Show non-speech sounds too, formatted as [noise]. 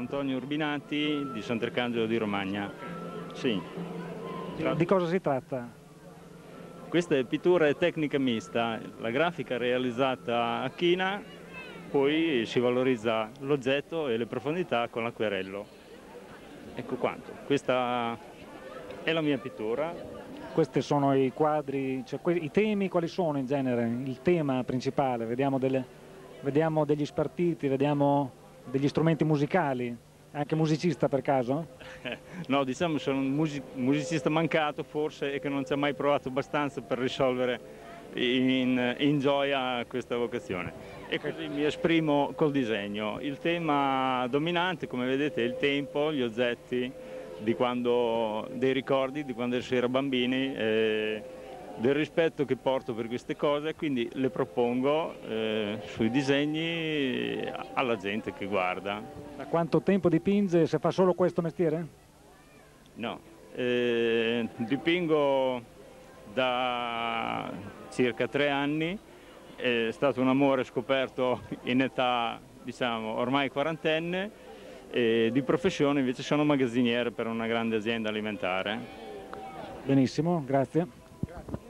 Antonio Urbinati di Sant'Arcangelo di Romagna. Sì. Di cosa si tratta? Questa è pittura e tecnica mista, la grafica realizzata a china, poi si valorizza l'oggetto e le profondità con l'acquerello. Ecco quanto. Questa è la mia pittura. Questi sono i quadri, cioè, i temi quali sono in genere? Il tema principale, vediamo, delle, vediamo degli spartiti, vediamo degli strumenti musicali, anche musicista per caso? [laughs] no, diciamo sono un music musicista mancato forse e che non ci ha mai provato abbastanza per risolvere in, in gioia questa vocazione. E così mi esprimo col disegno. Il tema dominante, come vedete, è il tempo, gli oggetti quando, dei ricordi di quando si era bambini. Eh, del rispetto che porto per queste cose, quindi le propongo eh, sui disegni alla gente che guarda. Da quanto tempo dipinge se fa solo questo mestiere? No, eh, dipingo da circa tre anni, è stato un amore scoperto in età diciamo ormai quarantenne e di professione invece sono magazziniere per una grande azienda alimentare. Benissimo, grazie. grazie.